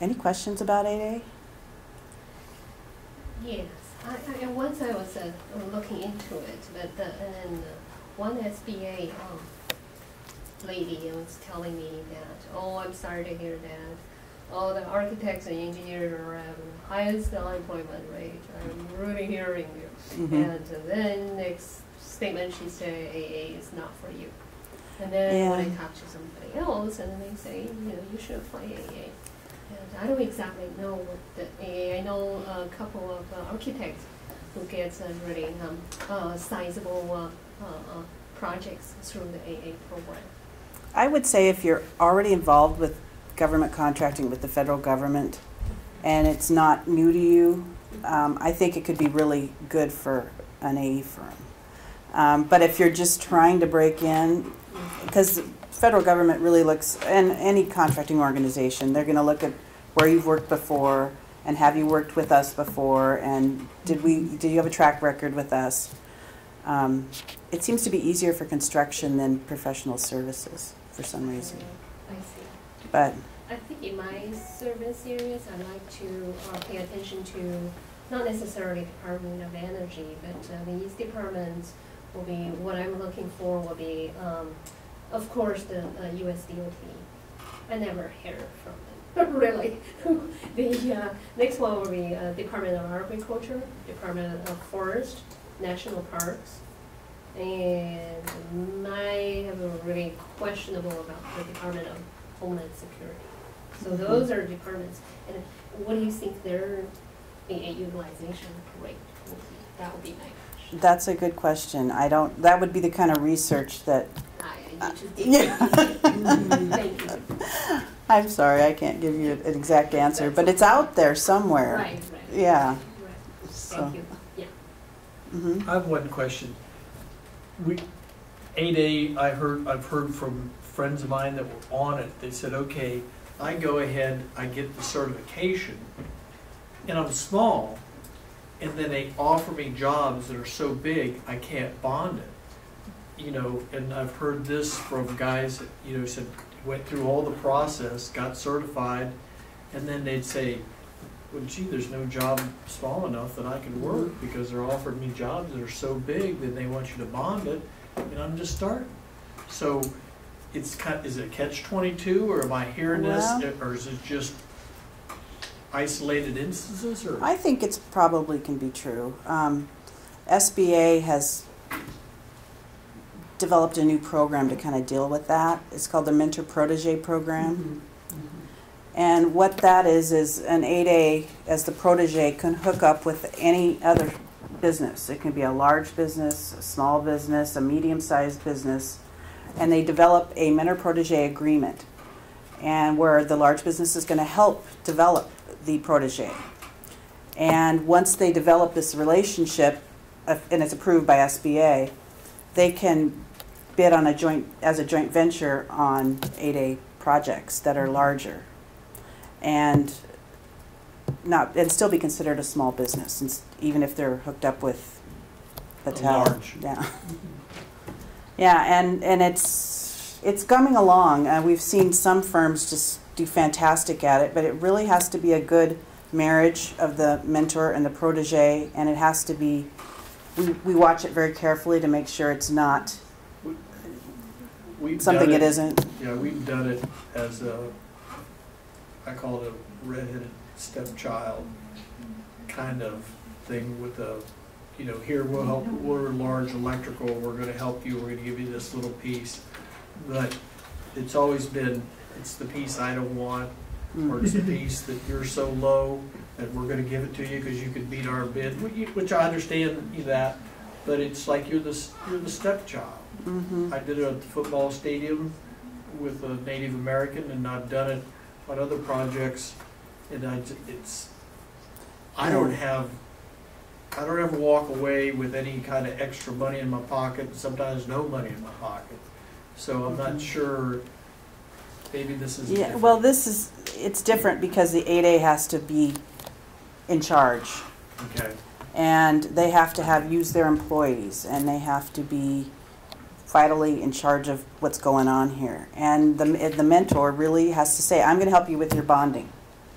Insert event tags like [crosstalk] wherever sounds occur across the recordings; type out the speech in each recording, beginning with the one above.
Any questions about 8A? Yes, I, I, once I was uh, looking into it, but the, and uh, one SBA um, lady was telling me that, oh, I'm sorry to hear that. Oh, the architects and engineers are having highest unemployment rate. I'm really hearing you. Mhm. And then next statement she said, 8A is not for you. And then when I Yeah. talk to somebody else, and then they say, you know, you should apply 8A. I don't exactly know what the 8A, I know a couple of uh, architects who get uh, really um, uh, sizable uh, uh, uh, projects through the 8A program. I would say if you're already involved with government contracting with the federal government and it's not new to you, um, I think it could be really good for an AE firm. Um, but if you're just trying to break in, because federal government really looks, and any contracting organization, they're going to look at where you've worked before and have you worked with us before and did we did you have a track record with us? Um, it seems to be easier for construction than professional services for some reason. I see. But I think in my service areas, I like to uh, pay attention to not necessarily the Department of Energy, but uh, these departments will be, what I'm looking for will be, um, of course, the uh, US DOT. I never hear from them, [laughs] really. [laughs] The uh, next one will be uh, Department of Agriculture, Department of Forest, National Parks. And I have a really questionable about the Department of Homeland Security. So Mhm. those are departments, and what do you think their utilization rate would be? That would be my question. that's a good question. I don't, that would be the kind of research that, I need to dig yeah. into it. Thank you. I'm sorry, I can't give you an exact answer, but it's out there somewhere. Right, right. Yeah. Right. So, Thank you, yeah. mhm. I have one question. We, eight A, I heard, I've heard from friends of mine that were on it, they said, okay, I go ahead, I get the certification, and I'm small, and then they offer me jobs that are so big, I can't bond it. You know, and I've heard this from guys that, you know, said, went through all the process, got certified, and then they'd say, well, gee, there's no job small enough that I can work because they're offering me jobs that are so big that they want you to bond it, and I'm just starting. So it's kind, is it catch twenty-two, or am I hearing this, or is it just isolated instances, or? I think it's probably can be true. Um, SBA has developed a new program to kind of deal with that. It's called the Mentor Protege Program. Mhm, mhm. And what that is, is an 8A, as the protege, can hook up with any other business. It can be a large business, a small business, a medium sized business. And they develop a mentor protege agreement. And where the large business is going to help develop the protege. And once they develop this relationship, and it's approved by SBA, they can bid on a joint, as a joint venture on 8A projects that are larger and not and still be considered a small business, even if they're hooked up with the A town. large. Yeah, yeah, and and it's it's coming along. Uh, we've seen some firms just do fantastic at it, but it really has to be a good marriage of the mentor and the protege, and it has to be. We, we watch it very carefully to make sure it's not We've something done it isn't. Yeah, we've done it as a, I call it a redheaded stepchild kind of thing with a, you know, here, we'll help, we're large electrical, we're gonna help you, we're gonna give you this little piece. But it's always been, it's the piece I don't want, mm. or it's the piece that you're so low that we're gonna give it to you because you could beat our bid, which- which I understand that, but it's like you're the, you're the stepchild. Mm-hmm. I did it at the football stadium with a Native American, and I've done it on other projects, and I, it's, I don't have, I don't ever walk away with any kind of extra money in my pocket, and sometimes no money in my pocket. So I'm not Mhm. sure, maybe this is Yeah, different. well, this is, it's different because the 8A has to be in charge. Okay, And they have to have, use their employees, and they have to be vitally in charge of what's going on here. And the, the mentor really has to say, I'm gonna help you with your bonding.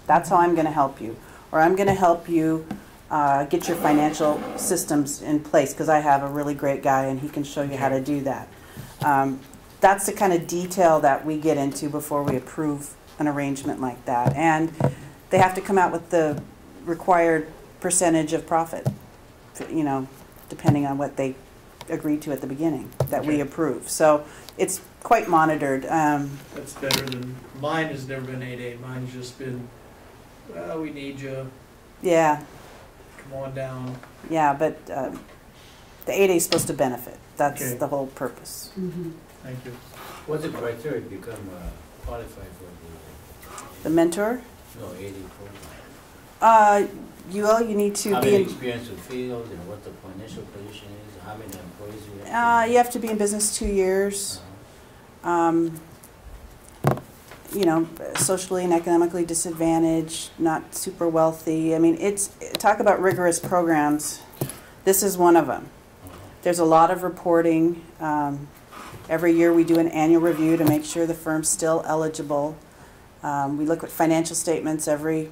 That's how I'm going to help you. Or I'm going to help you uh, get your financial systems in place because I have a really great guy and he can show you how to do that. Um, that's the kind of detail that we get into before we approve an arrangement like that. And they have to come out with the required percentage of profit, you know, depending on what they agreed to at the beginning that we approve. So it's quite monitored. Um, That's better than, mine has never been eight A, mine's just been, well, we need you, yeah, come on down. yeah, but um, the 8A is supposed to benefit. That's Okay. the whole purpose. Thank you. What's the criteria to become uh, qualified for The The mentor, the, no, AD program? uh, you all you need to How be many in. experience in field and what the initial position is, how many employees you have? Uh, you have to be in business two years. Uh, Um, you know, socially and economically disadvantaged, not super wealthy. I mean, it's talk about rigorous programs. This is one of them. uh-huh. There's a lot of reporting. Um, every year we do an annual review to make sure the firm's still eligible. Um, we look at financial statements every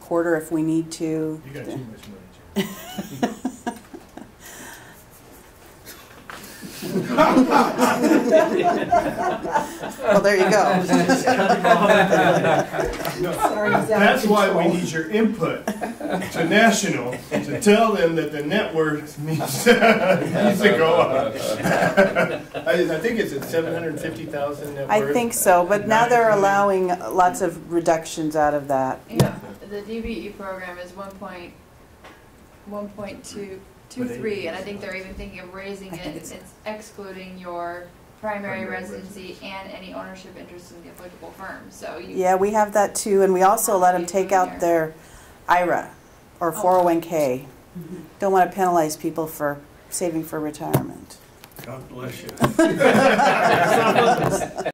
quarter if we need to. You got too much money, Jim. Well, there you go. That's why we need your input to national, to tell them that the net worth needs, [laughs] needs to go up. [laughs] I, I think it's at seven hundred and fifty thousand net I worth. think so, but now they're allowing lots of reductions out of that. Yeah, the DBE program is one point, one point two, two three, and I think they're even thinking of raising it, it's- it's excluding your primary Primary residency and any ownership interest in the applicable firm, so you. Yeah, we have that too, and we also let them take out their IRA or Oh. 401K. Mm-hmm. Don't want to penalize people for saving for retirement. God bless you. [laughs] [laughs]